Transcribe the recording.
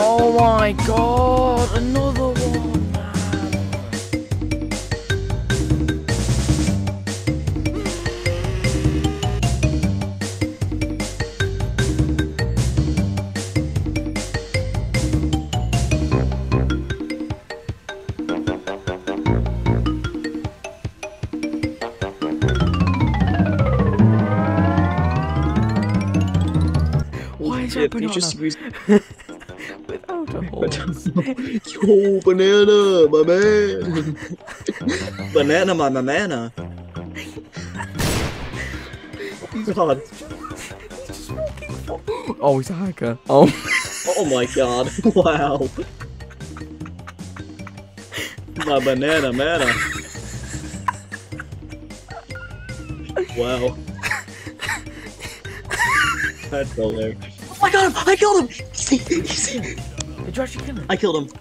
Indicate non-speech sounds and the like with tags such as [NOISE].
Oh my god, another one, man. Why is there a You just [LAUGHS] without a horse? Yo, banana, my man. [LAUGHS] banana, my my mana. God. Oh, he's a hacker. Oh. oh, Oh my god. Wow. My banana mana. Wow. That's hilarious. Oh got him! I killed him! Easy, easy. did you actually kill him? I killed him.